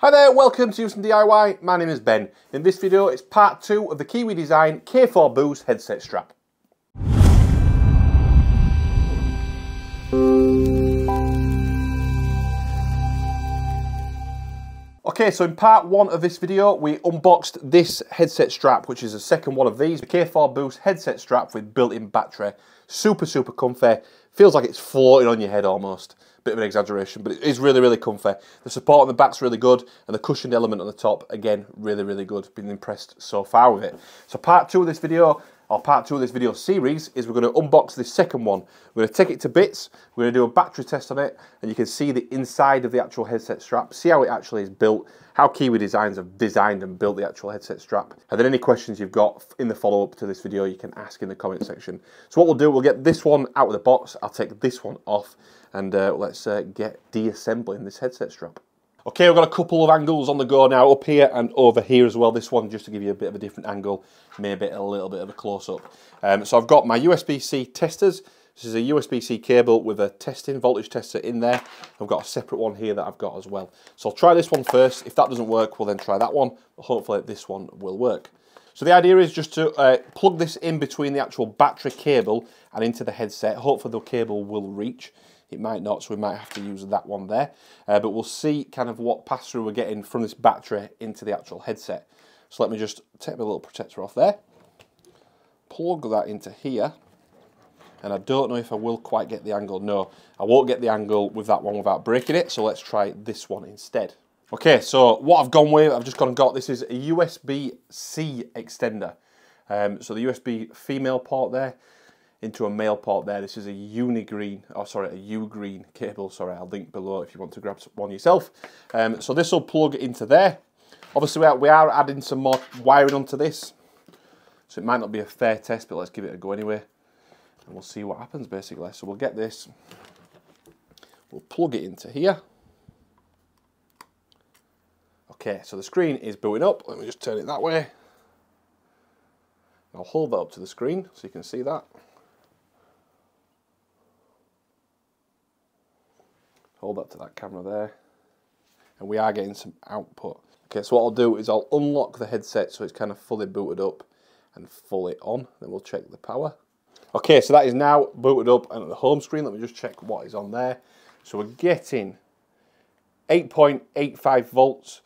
Hi there, welcome to Huson DIY. My name is Ben. In this video, it's part two of the Kiwi Design K4 Boost headset strap. Okay, so in part one of this video, we unboxed this headset strap, which is the second one of these, the K4 Boost headset strap with built-in battery. Super, super comfy. Feels like it's floating on your head almost. Bit of an exaggeration, but it is really, really comfy. The support on the back's really good, and the cushioned element on the top, again, really, really good. Been impressed so far with it. So part two of this video, or part two of this video series is we're going to unbox this second one. We're going to take it to bits, we're going to do a battery test on it, and you can see the inside of the actual headset strap, see how it actually is built, how Kiwi Designs have designed and built the actual headset strap. And then any questions you've got in the follow-up to this video, you can ask in the comment section. So what we'll do, we'll get this one out of the box, I'll take this one off, and uh, let's uh, get de-assembling this headset strap. Okay, we've got a couple of angles on the go now, up here and over here as well. This one just to give you a bit of a different angle, maybe a little bit of a close-up. Um, so I've got my USB-C testers. This is a USB-C cable with a testing voltage tester in there. I've got a separate one here that I've got as well. So I'll try this one first. If that doesn't work, we'll then try that one. Hopefully this one will work. So the idea is just to uh, plug this in between the actual battery cable and into the headset. Hopefully the cable will reach. It might not, so we might have to use that one there. Uh, but we'll see kind of what pass-through we're getting from this battery into the actual headset. So let me just take my little protector off there, plug that into here, and I don't know if I will quite get the angle. No, I won't get the angle with that one without breaking it, so let's try this one instead. Okay, so what I've gone with, I've just gone and got, this is a USB-C extender. Um, so the USB female port there, into a male port there. This is a uni green, oh sorry, a U-Green cable. Sorry, I'll link below if you want to grab one yourself. Um, so this will plug into there. Obviously, we are, we are adding some more wiring onto this. So it might not be a fair test, but let's give it a go anyway. And we'll see what happens basically. So we'll get this, we'll plug it into here. Okay, so the screen is booting up. Let me just turn it that way. I'll hold that up to the screen so you can see that. Hold that to that camera there. And we are getting some output. Okay so what I'll do is I'll unlock the headset so it's kind of fully booted up and fully on. Then we'll check the power. Okay so that is now booted up and at the home screen. Let me just check what is on there. So we're getting 8.85 volts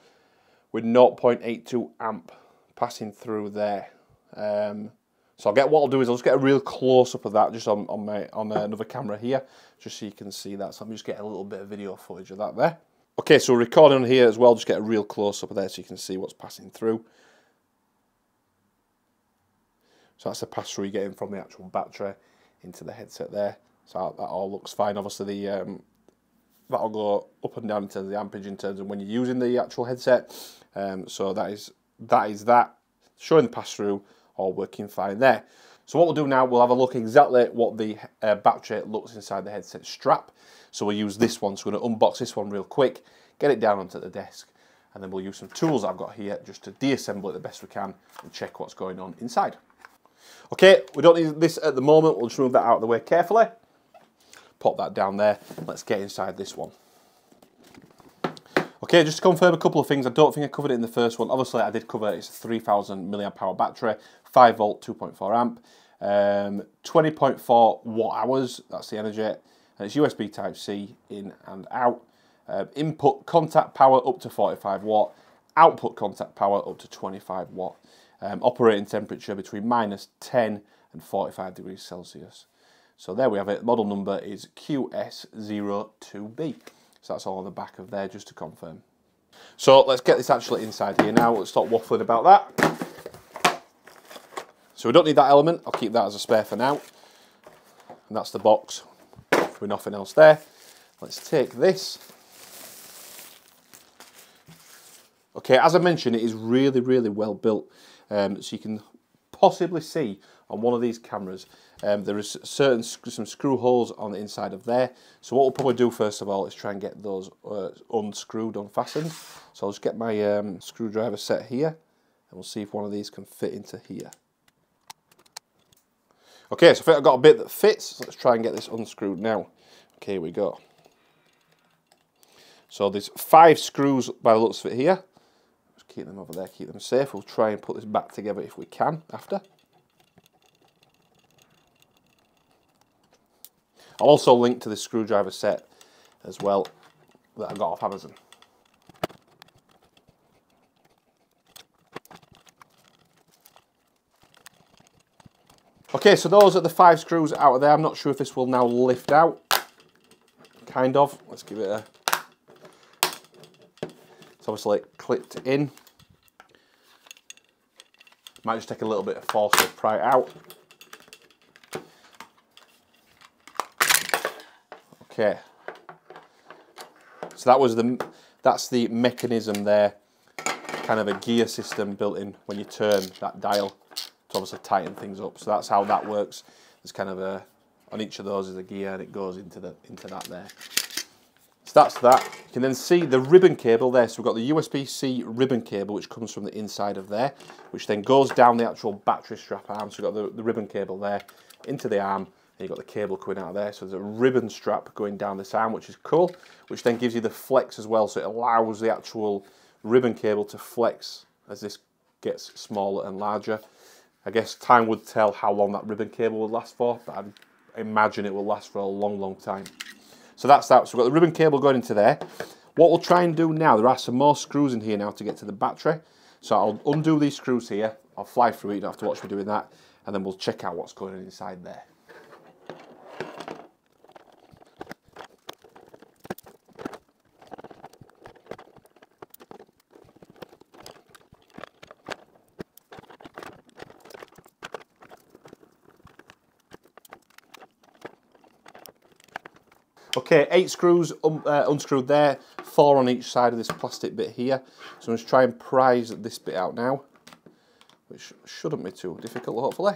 with 0.82 amp passing through there. Um, so I'll get what I'll do is I'll just get a real close up of that just on, on my on another camera here, just so you can see that. So I'm just getting a little bit of video footage of that there. Okay, so recording here as well, just get a real close up of there so you can see what's passing through. So that's the pass through you're getting from the actual battery into the headset there. So that all looks fine. Obviously the um, that'll go up and down in terms of the amperage in terms of when you're using the actual headset. Um, so that is that is that showing the pass through all working fine there. So what we'll do now, we'll have a look exactly what the uh, battery looks inside the headset strap. So we'll use this one. So we're going to unbox this one real quick, get it down onto the desk, and then we'll use some tools I've got here just to deassemble it the best we can and check what's going on inside. Okay, we don't need this at the moment. We'll just move that out of the way carefully. Pop that down there. Let's get inside this one. Okay, just to confirm a couple of things. I don't think I covered it in the first one. Obviously, I did cover it. it's a 3000 milliamp hour battery, 5 volt, 2.4 amp, um, 20.4 watt hours. That's the energy. And it's USB Type C in and out. Uh, input contact power up to 45 watt. Output contact power up to 25 watt. Um, operating temperature between minus 10 and 45 degrees Celsius. So there we have it. Model number is QS02B. So that's all on the back of there just to confirm. So let's get this actually inside here now. Let's stop waffling about that. So we don't need that element. I'll keep that as a spare for now. And that's the box with nothing else there. Let's take this. Okay, as I mentioned, it is really, really well built. Um, so you can possibly see on one of these cameras um, there is certain some screw holes on the inside of there. So what we'll probably do first of all is try and get those uh, unscrewed, unfastened. So I'll just get my um, screwdriver set here and we'll see if one of these can fit into here. Okay, so I think I've got a bit that fits. So let's try and get this unscrewed now. Okay, we go. So there's five screws by the looks of it here. Just keep them over there, keep them safe. We'll try and put this back together if we can after. I'll also link to the screwdriver set as well that I got off Amazon. Okay, so those are the five screws out of there. I'm not sure if this will now lift out. Kind of. Let's give it a... It's obviously clipped in. Might just take a little bit of force to pry it out. Okay. So that was the that's the mechanism there, kind of a gear system built in when you turn that dial obviously tighten things up. So that's how that works. There's kind of a on each of those is a gear and it goes into the into that there. So that's that. You can then see the ribbon cable there. So we've got the USB-C ribbon cable which comes from the inside of there, which then goes down the actual battery strap arm. So we've got the, the ribbon cable there into the arm and you've got the cable coming out of there. So there's a ribbon strap going down this arm, which is cool, which then gives you the flex as well. So it allows the actual ribbon cable to flex as this gets smaller and larger. I guess time would tell how long that ribbon cable would last for, but I imagine it will last for a long, long time. So that's that. So we've got the ribbon cable going into there. What we'll try and do now, there are some more screws in here now to get to the battery. So I'll undo these screws here. I'll fly through it, you don't have to watch me doing that. And then we'll check out what's going on inside there. Okay, eight screws um, uh, unscrewed there, four on each side of this plastic bit here. So I'm just try and prise this bit out now, which shouldn't be too difficult, hopefully.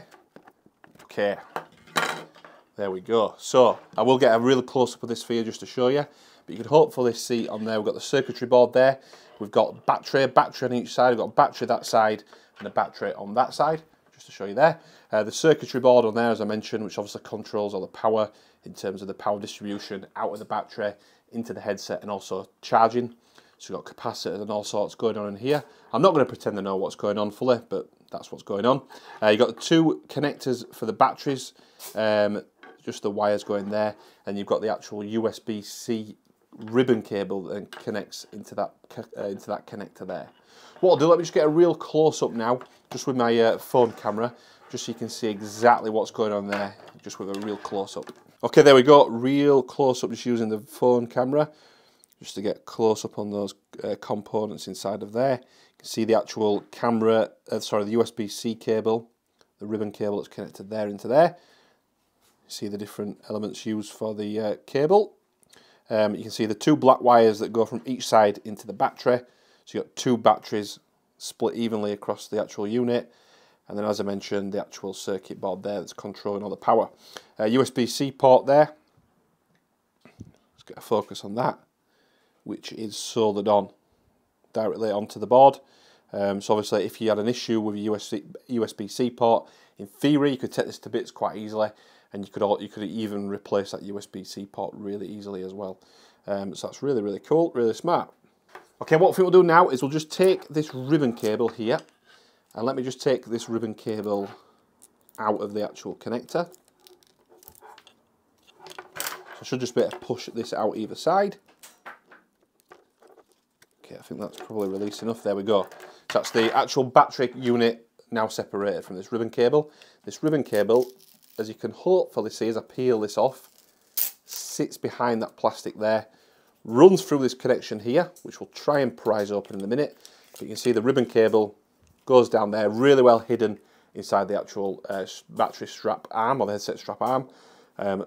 Okay, there we go. So I will get a really close up of this for you just to show you, but you can hopefully see on there, we've got the circuitry board there, we've got battery, battery on each side, we've got a battery that side and a battery on that side, just to show you there. Uh, the circuitry board on there, as I mentioned, which obviously controls all the power in terms of the power distribution out of the battery into the headset and also charging. So you've got capacitors and all sorts going on in here. I'm not going to pretend to know what's going on fully, but that's what's going on. Uh, you've got two connectors for the batteries, um, just the wires going there, and you've got the actual USB-C ribbon cable that connects into that uh, into that connector there. What I'll do, let me just get a real close up now, just with my uh, phone camera, just so you can see exactly what's going on there, just with a real close up. Okay, there we go. Real close up just using the phone camera just to get close up on those uh, components inside of there. You can see the actual camera, uh, sorry, the USB-C cable, the ribbon cable that's connected there into there. You see the different elements used for the uh, cable. Um, you can see the two black wires that go from each side into the battery. So you've got two batteries split evenly across the actual unit and then as I mentioned the actual circuit board there that's controlling all the power. Uh, USB-C port there, let's get a focus on that, which is soldered on directly onto the board. Um, so obviously if you had an issue with your USB-C port, in theory you could take this to bits quite easily and you could all, you could even replace that USB-C port really easily as well. Um, so that's really, really cool, really smart. Okay, what we'll do now is we'll just take this ribbon cable here and let me just take this ribbon cable out of the actual connector. So I should just be able to push this out either side. Okay, I think that's probably released enough. There we go. So that's the actual battery unit now separated from this ribbon cable. This ribbon cable, as you can hopefully see as I peel this off, sits behind that plastic there, runs through this connection here, which we'll try and prise open in a minute. But you can see the ribbon cable goes down there, really well hidden inside the actual uh, battery strap arm or the headset strap arm, um,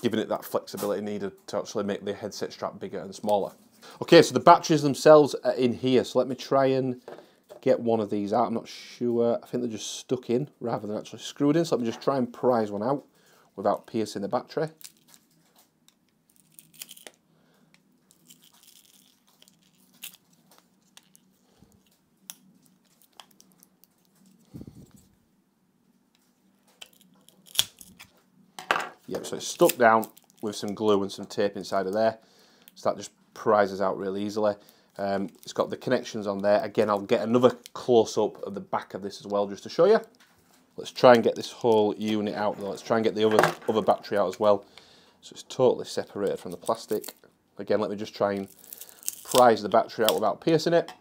giving it that flexibility needed to actually make the headset strap bigger and smaller. Okay, so the batteries themselves are in here, so let me try and get one of these out. I'm not sure, I think they're just stuck in rather than actually screwed in, so let me just try and prise one out without piercing the battery. Stuck down with some glue and some tape inside of there. So that just prizes out really easily. Um, it's got the connections on there. Again, I'll get another close-up of the back of this as well, just to show you. Let's try and get this whole unit out though. Let's try and get the other, other battery out as well. So it's totally separated from the plastic. Again, let me just try and prise the battery out without piercing it.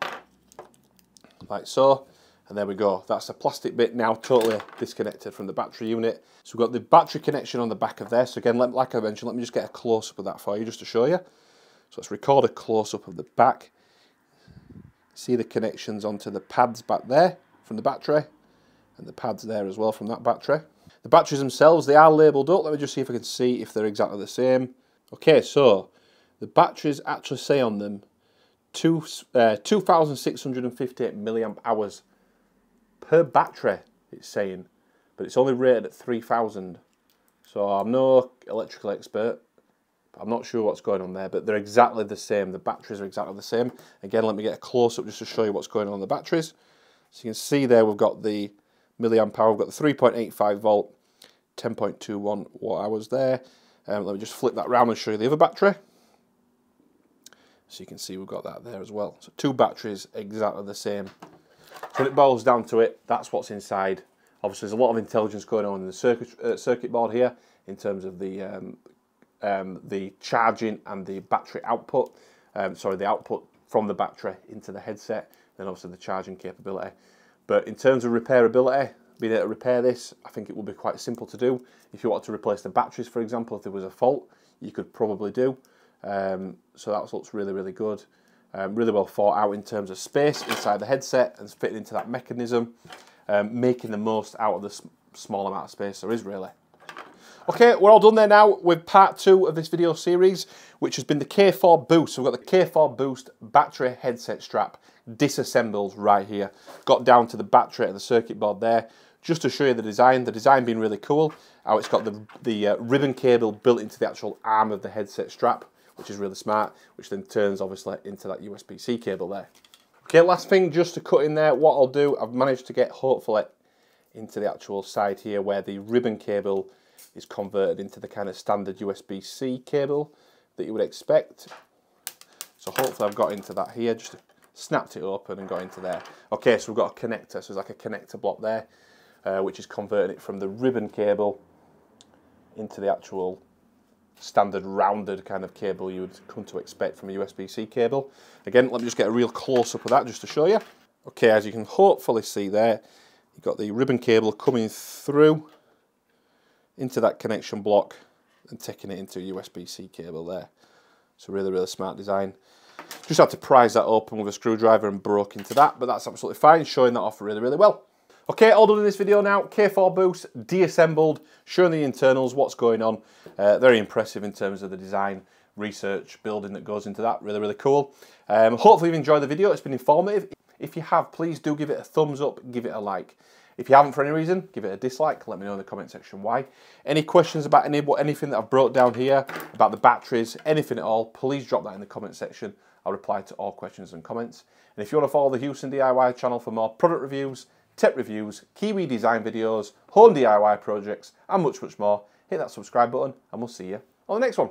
Like so. And there we go. That's the plastic bit now totally disconnected from the battery unit. So we've got the battery connection on the back of there. So again, like I mentioned, let me just get a close-up of that for you just to show you. So let's record a close-up of the back. See the connections onto the pads back there from the battery. And the pads there as well from that battery. The batteries themselves, they are labelled up. Let me just see if I can see if they're exactly the same. Okay, so the batteries actually say on them two, uh, 2,658 milliamp hours per battery, it's saying, but it's only rated at 3,000. So I'm no electrical expert. I'm not sure what's going on there, but they're exactly the same. The batteries are exactly the same. Again, let me get a close-up just to show you what's going on in the batteries. So you can see there we've got the milliamp hour, we've got the 3.85 volt, 10.21 watt hours there. Um, let me just flip that around and show you the other battery. So you can see we've got that there as well. So two batteries exactly the same. So it boils down to it, that's what's inside. Obviously, there's a lot of intelligence going on in the circuit uh, circuit board here in terms of the um, um, the charging and the battery output. Um, sorry, the output from the battery into the headset, and obviously the charging capability. But in terms of repairability, being able to repair this, I think it will be quite simple to do. If you wanted to replace the batteries, for example, if there was a fault, you could probably do. Um, so that looks really, really good. Um, really well thought out in terms of space inside the headset and fitting into that mechanism, um, making the most out of the small amount of space there is really. Okay, we're all done there now with part two of this video series, which has been the K4 Boost. So we've got the K4 Boost battery headset strap disassembled right here. Got down to the battery and the circuit board there, just to show you the design. The design being really cool, how it's got the, the uh, ribbon cable built into the actual arm of the headset strap, which is really smart, which then turns obviously into that USB-C cable there. Okay, last thing just to cut in there, what I'll do, I've managed to get hopefully into the actual side here where the ribbon cable is converted into the kind of standard USB-C cable that you would expect. So hopefully I've got into that here, just snapped it open and got into there. Okay, so we've got a connector, so there's like a connector block there, uh, which is converting it from the ribbon cable into the actual standard rounded kind of cable you would come to expect from a USB-C cable. Again, let me just get a real close-up of that just to show you. Okay, as you can hopefully see there, you've got the ribbon cable coming through into that connection block and taking it into a USB-C cable there. So really, really smart design. Just had to prise that open with a screwdriver and broke into that, but that's absolutely fine, showing that off really, really well. Okay, all done in this video now. K4 Boost deassembled, showing the internals, what's going on. Uh, very impressive in terms of the design, research, building that goes into that. Really, really cool. Um, hopefully you've enjoyed the video. It's been informative. If you have, please do give it a thumbs up, give it a like. If you haven't for any reason, give it a dislike. Let me know in the comment section why. Any questions about any anything that I've brought down here, about the batteries, anything at all, please drop that in the comment section. I'll reply to all questions and comments. And if you want to follow the Huson DIY channel for more product reviews, tech reviews, Kiwi design videos, home DIY projects, and much, much more, hit that subscribe button and we'll see you on the next one.